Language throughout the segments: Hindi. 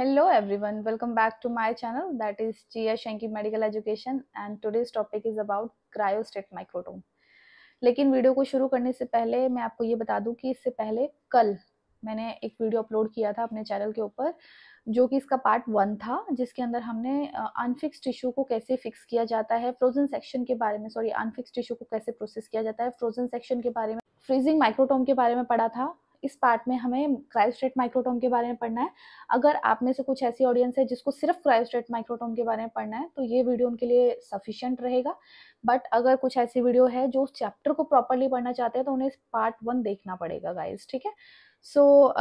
Hello everyone, welcome back to my channel that is Chia Shanky Medical Education and today's topic is about cryostat microtome. लेकिन वीडियो को शुरू करने से पहले मैं आपको ये बता दूँ कि इससे पहले कल मैंने एक वीडियो अपलोड किया था अपने चैनल के ऊपर जो कि इसका पार्ट वन था जिसके अंदर हमने अनफिक्स टिश्यू को कैसे फिक्स किया जाता है फ्रोजन सेक्शन के बारे में सॉरी अनफिक्स टिश्यू को कैसे प्रोसेस किया जाता है फ्रोजन सेक्शन के बारे में फ्रीजिंग माइक्रोटोम के बारे में पढ़ा था इस पार्ट में हमें क्रायोस्टेट माइक्रोटोम के बारे में पढ़ना है। अगर आप में से कुछ ऐसी ऑडियंस है जिसको सिर्फ़ क्रायोस्टेट माइक्रोटोम के बारे में पढ़ना है तो ये वीडियो उनके लिए सफिशियंट रहेगा। बट अगर कुछ ऐसी वीडियो है जो उस चैप्टर को प्रॉपरली पढ़ना चाहते हैं तो उन्हें पार्ट वन देखना पड़ेगा गाइज़ ठीक है? So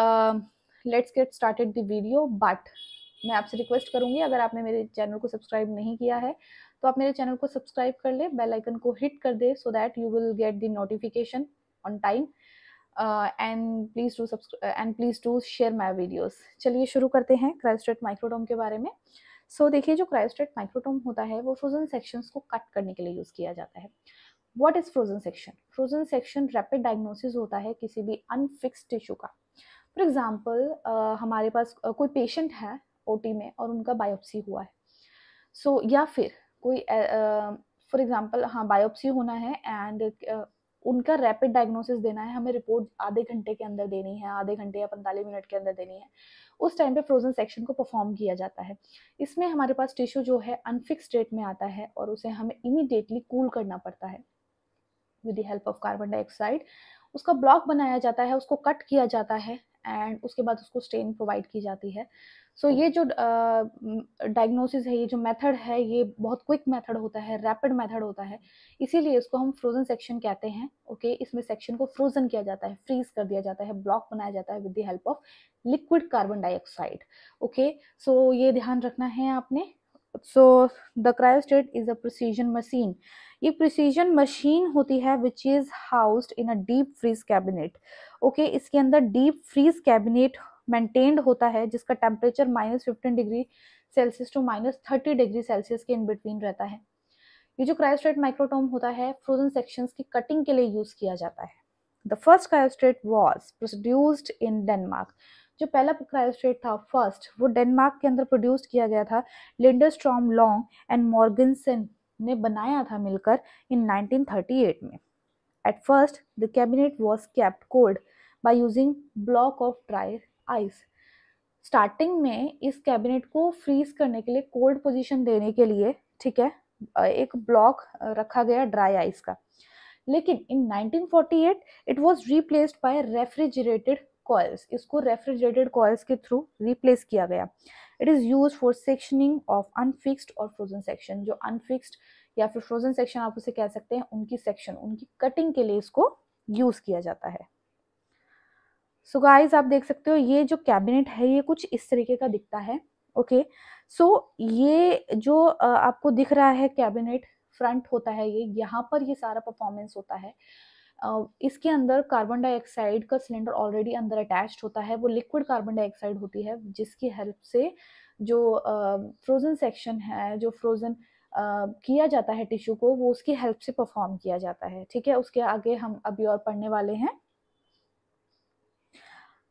let's get started the video but मैं आपसे रिक्वेस्ट करूँगी, अगर आपने मेरे चैनल को सब्सक्राइब नहीं किया है तो आप मेरे चैनल को सब्सक्राइब कर ले बेल आइकन को हिट कर दे so that you will get the notification on time and please to and please to share my videos चलिए शुरू करते हैं क्राइस्ट्रेट माइक्रोटोम के बारे में। सो so, देखिए जो क्राइस्ट्रेट माइक्रोटोम होता है वो फ्रोजन सेक्शंस को कट करने के लिए यूज़ किया जाता है। What is frozen section frozen section rapid diagnosis होता है किसी भी अनफिक्स टिश्यू का। फॉर एग्ज़ाम्पल uh, हमारे पास uh, कोई पेशेंट है OT में और उनका बायोप्सी हुआ है। सो so, या फिर कोई फॉर uh, एग्ज़ाम्पल हाँ बायोप्सी होना है एंड उनका रैपिड डायग्नोसिस देना है, हमें रिपोर्ट आधे घंटे के अंदर देनी है, आधे घंटे या पैंतालीस मिनट के अंदर देनी है। उस टाइम पे फ्रोजन सेक्शन को परफॉर्म किया जाता है। इसमें हमारे पास टिश्यू जो है अनफिक्स स्टेट में आता है और उसे हमें इमिडिएटली कूल करना पड़ता है। With the help of carbon dioxide उसका ब्लॉक बनाया जाता है, उसको कट किया जाता है एंड उसके बाद उसको स्टेन प्रोवाइड की जाती है। सो so, ये जो डायग्नोसिस uh, है ये जो मेथड है ये बहुत क्विक मेथड होता है रैपिड मेथड होता है। इसीलिए इसको हम फ्रोजन सेक्शन कहते हैं ओके okay? इसमें सेक्शन को फ्रोजन किया जाता है फ्रीज कर दिया जाता है ब्लॉक बनाया जाता है with the help of liquid carbon dioxide okay so ये ध्यान रखना है आपने। So the cryostat is a precision machine ये प्रिसीजन मशीन होती है which is housed in a deep freeze cabinet okay इसके अंदर डीप फ्रीज कैबिनेट मेंटेन्ड होता है, जिसका temperature minus fifteen degree Celsius to minus thirty degree Celsius के इन बिटवीन रहता है. ये जो क्रायोस्टेट माइक्रोटोम होता है फ्रोजन सेक्शंस की कटिंग के लिए यूज़ किया जाता है. The first cryostat was produced in Denmark जो पहला क्रायोस्टेट था फ़र्स्ट वो डेनमार्क के अंदर प्रोड्यूस किया गया था लिंडरस्ट्रॉम लॉन्ग एंड मॉर्गनसन ने बनाया था मिलकर इन 1938 में। At first the cabinet was kept cold by using block of dry ice starting में इस कैबिनेट को फ्रीज करने के लिए कोल्ड पोजीशन देने के लिए, ठीक है, एक ब्लॉक रखा गया ड्राई आइस का। लेकिन in 1948 it was replaced by refrigerated coils इसको रेफ्रिजरेटेड कॉइल्स के थ्रू रिप्लेस किया गया। It is use for sectioning of unfixed और फ्रोजन सेक्शन जो अनफिक्स्ड या फिर फ्रोजन सेक्शन आप उसे कह सकते हैं उनकी सेक्शन उनकी कटिंग के लिए इसको यूज़ किया जाता है। सो so गाइस आप देख सकते हो ये जो कैबिनेट है ये कुछ इस तरीके का दिखता है ओके okay? सो so, ये जो आपको दिख रहा है कैबिनेट फ्रंट होता है ये यहाँ पर ये सारा परफॉर्मेंस होता है। इसके अंदर कार्बन डाइऑक्साइड का सिलेंडर ऑलरेडी अंदर अटैच्ड होता है। वो लिक्विड कार्बन डाइऑक्साइड होती है, जिसकी हेल्प से जो फ्रोज़न सेक्शन है, जो फ्रोज़न किया जाता है टिश्यू को, वो उसकी हेल्प से परफॉर्म किया जाता है। ठीक है? उसके आगे हम अभी और पढ़ने वाले हैं।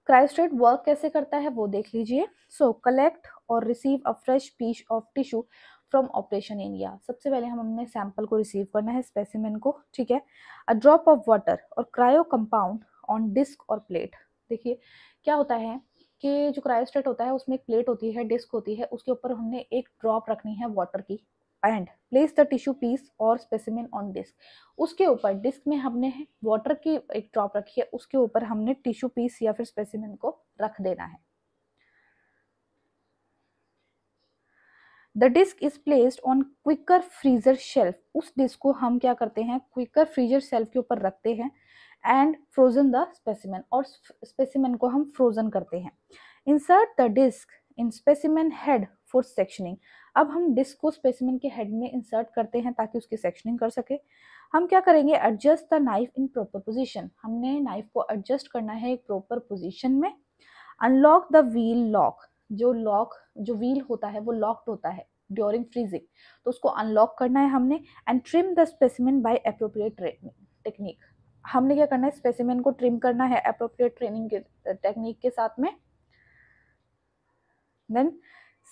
क्रायोस्टेट वर्क कैसे करता है वो देख लीजिए। सो कलेक्ट और receive a fresh piece of tissue from operation area सबसे पहले हम हमने सैंपल को रिसीव करना है स्पेसिमेन को, ठीक है? अ ड्रॉप ऑफ़ वाटर और क्रायो कंपाउंड ऑन डिस्क और प्लेट देखिए, क्या होता है कि जो क्रायोस्टेट होता है, उसमें एक प्लेट होती है डिस्क होती है, उसके ऊपर हमने एक ड्रॉप रखनी है वाटर की. And place the tissue piece और स्पेसिमिन ऑन डिस्क उसके ऊपर डिस्क में हमने वाटर की एक ड्रॉप रखी है, उसके ऊपर हमने टिश्यू पीस या फिर स्पेसिमिन को रख देना है. The disc is placed on quicker freezer shelf उस डिस्क को हम क्या करते हैं? क्विकर फ्रीजर शेल्फ के ऊपर रखते हैं एंड फ्रोजन द स्पेसिमेन और स्पेसिमेन को हम फ्रोजन करते हैं। Insert the disc in specimen head for sectioning अब हम डिस्क को स्पेसिमेन के हेड में इंसर्ट करते हैं ताकि उसकी सेक्शनिंग कर सके। हम क्या करेंगे? Adjust the knife in proper position हमने नाइफ को एडजस्ट करना है एक प्रॉपर पोजीशन में। अनलॉक द व्हील लॉक जो लॉक जो व्हील होता है, वो लॉक्ड होता है ड्यूरिंग फ्रीजिंग तो उसको अनलॉक करना है हमने and trim the specimen by appropriate technique हमने क्या करना है? स्पेसिमेन को ट्रिम करना है अप्रोप्रिएट ट्रेनिंग टेक्निक के साथ में. Then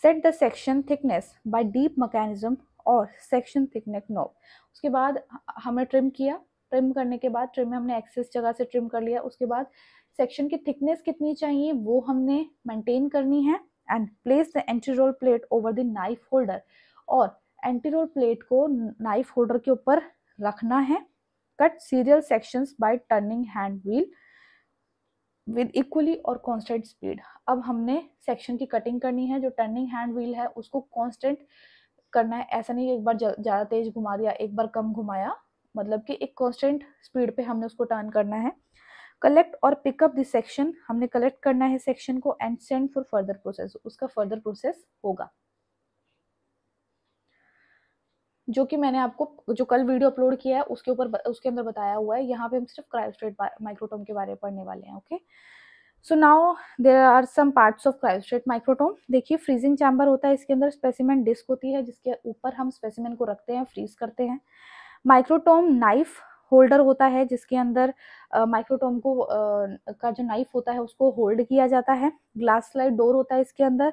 set the section thickness by deep mechanism और सेक्शन थिकनेस नॉब उसके बाद हमने ट्रिम किया. ट्रिम करने के बाद ट्रिम में हमने एक्सेस जगह से ट्रिम कर लिया। उसके बाद सेक्शन की थिकनेस कितनी चाहिए, वो हमने मेंटेन करनी है and place the anti roll plate over the knife holder और एंटी रोल प्लेट को नाइफ होल्डर के ऊपर रखना है। Cut serial sections by turning hand wheel with equally और कांस्टेंट स्पीड अब हमने सेक्शन की कटिंग करनी है, जो टर्निंग हैंड व्हील है, उसको कांस्टेंट करना है। ऐसा नहीं एक बार ज़्यादा तेज घुमा दिया, एक बार कम घुमाया। मतलब कि एक कॉन्स्टेंट स्पीड पे हमने उसको टर्न करना है। कलेक्ट और पिकअप दिस सेक्शन हमने कलेक्ट करना है सेक्शन को and send for further process उसका फर्दर प्रोसेस होगा। जो कि मैंने आपको, जो कल वीडियो अपलोड किया है, उसके ऊपर उसके अंदर बताया हुआ है। यहाँ पे हम सिर्फ़ क्रायोस्टेट माइक्रोटोम के बारे में पढ़ने वाले हैं okay so now there are some parts of cryostat microtome देखिए फ्रीजिंग चैम्बर होता है, इसके अंदर स्पेसिमेंट डिस्क होती है, जिसके ऊपर हम स्पेसिमेंट को रखते हैं फ्रीज करते हैं। माइक्रोटोम नाइफ होल्डर होता है जिसके अंदर माइक्रोटोम को आ, का जो नाइफ होता है उसको होल्ड किया जाता है। ग्लास स्लाइड डोर होता है इसके अंदर।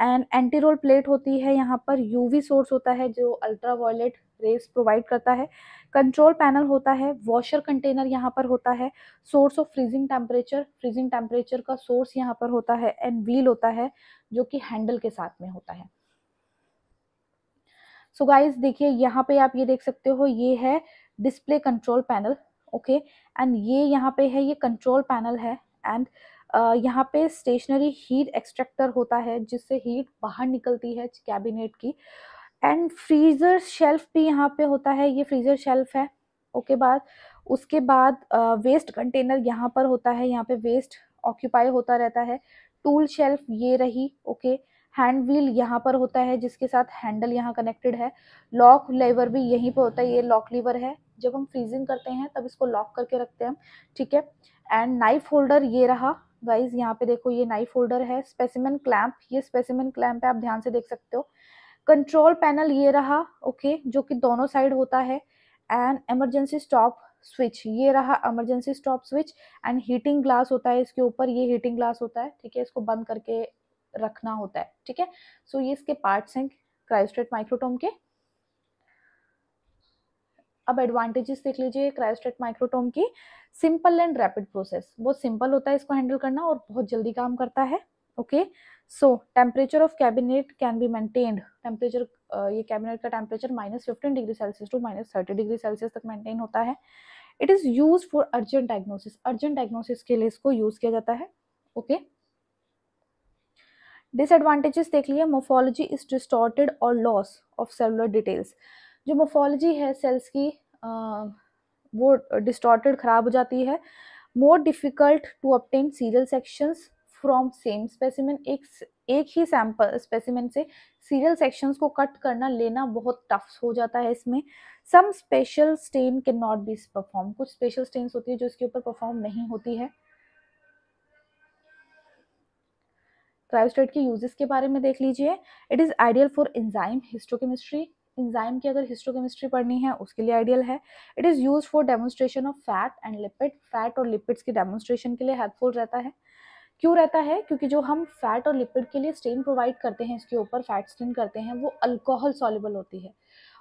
एंड एंटी रोल प्लेट होती है यहाँ पर यूवी सोर्स होता है जो अल्ट्रा वायलेट रेस प्रोवाइड करता है। कंट्रोल पैनल होता है वॉशर कंटेनर यहाँ पर होता है। Source of freezing temperature freezing temperature का सोर्स यहाँ पर होता है। एंड व्हील होता है जो कि हैंडल के साथ में होता है। सो गाइज़ देखिए यहाँ पे आप ये देख सकते हो ये है display control panel okay and ये यहाँ पे है ये कंट्रोल पैनल है। एंड uh, यहाँ पे स्टेशनरी हीट एक्सट्रैक्टर होता है जिससे हीट बाहर निकलती है कैबिनेट की। एंड फ्रीज़र शेल्फ भी यहाँ पे होता है ये फ्रीज़र शेल्फ है ओके okay, बाद उसके बाद वेस्ट कंटेनर यहाँ पर होता है यहाँ पे वेस्ट ऑक्यूपाई होता रहता है। टूल शेल्फ ये रही ओके okay, हैंड व्हील यहाँ पर होता है जिसके साथ हैंडल यहाँ कनेक्टेड है। लॉक लेवर भी यहीं पर होता है ये लॉक लीवर है। जब हम फ्रीजिंग करते हैं तब इसको लॉक करके रखते हैं ठीक है? एंड नाइफ होल्डर ये रहा गाइज़ यहाँ पे देखो ये नाइफ होल्डर है। स्पेसिमेन क्लैम्प ये स्पेसिमेन क्लैम्प है आप ध्यान से देख सकते हो। कंट्रोल पैनल ये रहा ओके okay, जो कि दोनों साइड होता है। एंड एमरजेंसी स्टॉप स्विच ये रहा emergency stop switch. And heating glass होता है इसके ऊपर ये हीटिंग ग्लास होता है ठीक है? इसको बंद करके रखना होता है, ठीक है? सो ये इसके पार्ट्स हैं क्रायोस्टेट माइक्रोटोम के। अब एडवांटेजेस देख लीजिए क्रायोस्टेट माइक्रोटोम की। सिंपल एंड रैपिड प्रोसेस बहुत सिंपल होता है इसको हैंडल करना और बहुत जल्दी काम करता है okay so temperature of cabinet can be maintained temperature ये कैबिनेट का temperature minus fifteen degree Celsius to minus thirty degree Celsius तक मेंटेन होता है। It is use for urgent diagnosis urgent diagnosis के लिए इसको यूज़ किया जाता है ओके okay? डिसएडवांटेजेस देख लिए मोफोलॉजी इज़ डिस्टॉर्टेड और लॉस ऑफ़ सेलुलर डिटेल्स जो मोफोलॉजी है सेल्स की आ, वो डिस्टॉर्टेड खराब हो जाती है। More difficult to obtain serial sections from same specimen एक एक ही सैंपल स्पेसिमेन से सीरियल सेक्शंस को कट करना लेना बहुत टफ हो जाता है इसमें। Some special stain can not be perform कुछ स्पेशल स्टेन्स होती है जो इसके ऊपर परफॉर्म नहीं होती है। क्रायोस्टेट के यूजेस के बारे में देख लीजिए। It is ideal for enzyme histochemistry enzyme की अगर हिस्टोकेमिस्ट्री पढ़नी है, उसके लिए आइडियल है। It is use for demonstration of fat and lipid fat और लिपिड्स की डेमोन्स्ट्रेशन के लिए हेल्पफुल रहता है। क्यों रहता है? क्योंकि जो हम फैट और लिपिड के लिए स्टेन प्रोवाइड करते हैं, इसके ऊपर फैट स्टेन करते हैं, वो अल्कोहल सॉल्युबल होती है।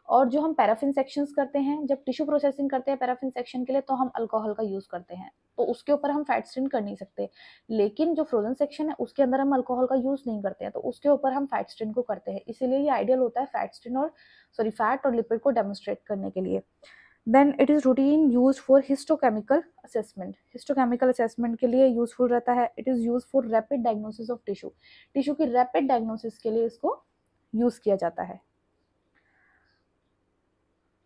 और जो हम पैराफिन सेक्शंस करते हैं, जब टिश्यू प्रोसेसिंग करते हैं पैराफिन सेक्शन के लिए तो हम अल्कोहल का यूज़ करते हैं। तो उसके ऊपर हम फैट स्ट्रिन कर नहीं सकते। लेकिन जो फ्रोजन सेक्शन है, उसके अंदर हम अल्कोहल का यूज़ नहीं करते हैं तो उसके ऊपर हम फैट स्ट्रिन को करते हैं। इसीलिए ये आइडियल होता है फैट स्ट्रिन और सॉरी फैट और लिपिड को डेमोस्ट्रेट करने के लिए। Then it is routine use for histochemical assessment histochemical assessment के लिए यूजफुल रहता है। It is use for rapid diagnosis of tissue tissue की रैपिड डायग्नोसिस के लिए इसको यूज़ किया जाता है।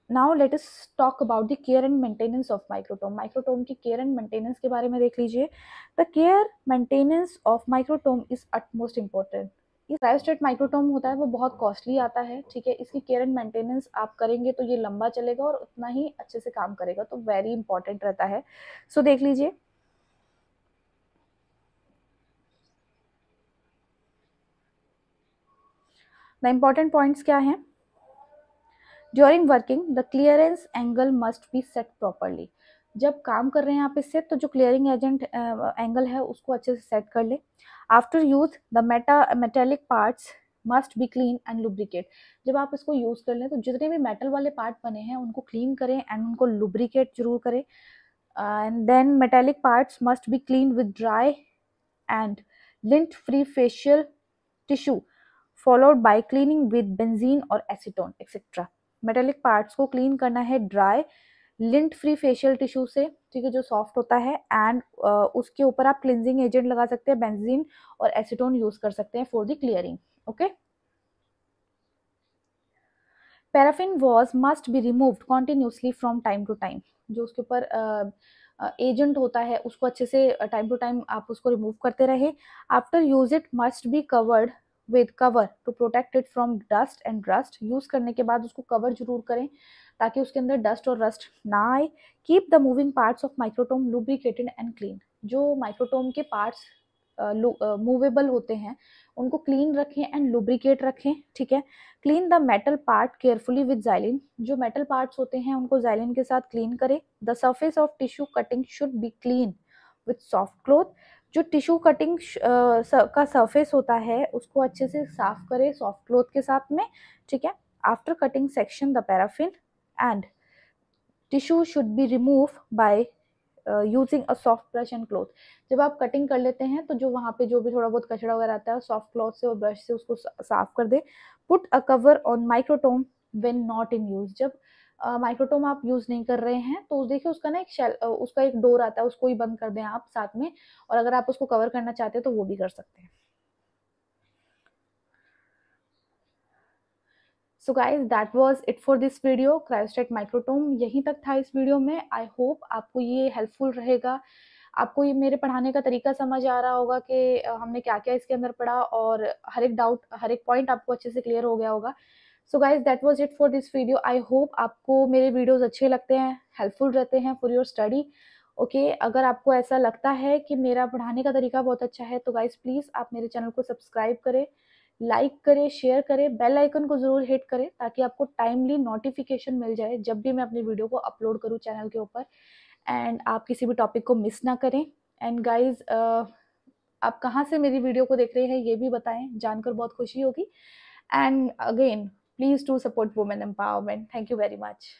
Now let us talk about the care and maintenance of microtome microtome की केयर एंड मेंटेनेंस के बारे में देख लीजिए। The care maintenance of microtome is utmost important ये माइक्रोटोम होता है वो बहुत कॉस्टली आता है ठीक है? इसकी केयर एंड मेंटेनेंस आप करेंगे तो ये लंबा चलेगा और उतना ही अच्छे से काम करेगा तो वेरी इंपॉर्टेंट रहता है। सो so, देख लीजिए। द इंपॉर्टेंट पॉइंट्स क्या हैं? During working the clearance angle must be set properly जब काम कर रहे हैं आप इससे तो जो क्लियरिंग एजेंट एंगल है, उसको अच्छे से सेट कर ले। After use the meta metallic parts must be clean and lubricate जब आप इसको यूज़ कर लें तो जितने भी मेटल वाले पार्ट बने हैं, उनको क्लीन करें एंड उनको लुब्रिकेट ज़रूर करें। And then metallic parts must be clean with dry and lint free facial tissue followed by cleaning with benzene और एसीटोन एक्सेट्रा मेटेलिक पार्ट्स को क्लीन करना है dry lint free facial tissue से ठीक है जो सॉफ्ट होता है एंड uh, उसके ऊपर आप क्लिनजिंग एजेंट लगा सकते हैं बेंजीन और एसीटोन यूज़ कर सकते हैं for the clearing okay paraffin wax must be removed continuously from time to time जो उसके ऊपर एजेंट uh, होता है उसको अच्छे से टाइम टू टाइम आप उसको रिमूव करते रहे। After use it must be covered with cover to protect it from dust and rust use करने के बाद उसको कवर ज़रूर करें ताकि उसके अंदर डस्ट और रस्ट ना आए। Keep the moving parts of microtome lubricated and clean जो माइक्रोटोम के पार्ट्स मूवेबल होते हैं, उनको क्लीन रखें एंड लुब्रिकेट रखें, ठीक है? Clean the metal part carefully with xylene जो मेटल पार्ट्स होते हैं, उनको जाइलिन के साथ क्लीन करें। The surface of tissue cutting should be clean with soft cloth जो टिश्यू कटिंग का सरफेस होता है, उसको अच्छे से साफ़ करें सॉफ्ट क्लोथ के साथ में, ठीक है? After cutting section the paraffin and tissue should be remove by using a soft brush and cloth जब आप कटिंग कर लेते हैं तो जो वहाँ पे जो भी थोड़ा बहुत कचरा वगैरह आता है सॉफ्ट क्लॉथ से और ब्रश से उसको साफ़ कर दे। Put a cover on microtome when not in use जब माइक्रोटोम आप यूज़ नहीं कर रहे हैं तो देखिए उसका ना एक शेल उसका एक डोर आता है, उसको ही बंद कर दें आप साथ में और अगर आप उसको कवर करना चाहते हैं तो वो भी कर सकते हैं। So guys that was it for this video cryostat microtome यहीं तक था इस वीडियो में। आई होप आपको ये हेल्पफुल रहेगा। आपको ये मेरे पढ़ाने का तरीका समझ आ रहा होगा कि हमने क्या क्या इसके अंदर पढ़ा और हर एक डाउट हर एक पॉइंट आपको अच्छे से क्लियर हो गया होगा। So guys that was it for this video I hope आपको मेरे वीडियोज़ अच्छे लगते हैं हेल्पफुल रहते हैं फॉर योर स्टडी ओके अगर आपको ऐसा लगता है कि मेरा पढ़ाने का तरीका बहुत अच्छा है तो गाइज़ प्लीज़ आप मेरे चैनल को सब्सक्राइब करें लाइक करें शेयर करें बेल आइकन को ज़रूर हिट करें ताकि आपको टाइमली नोटिफिकेशन मिल जाए जब भी मैं अपनी वीडियो को अपलोड करूँ चैनल के ऊपर. एंड आप किसी भी टॉपिक को मिस ना करें. एंड गाइज़ आप कहाँ से मेरी वीडियो को देख रहे हैं ये भी बताएँ, जानकर बहुत खुशी होगी. And again Please do support women empowerment. Thank you very much.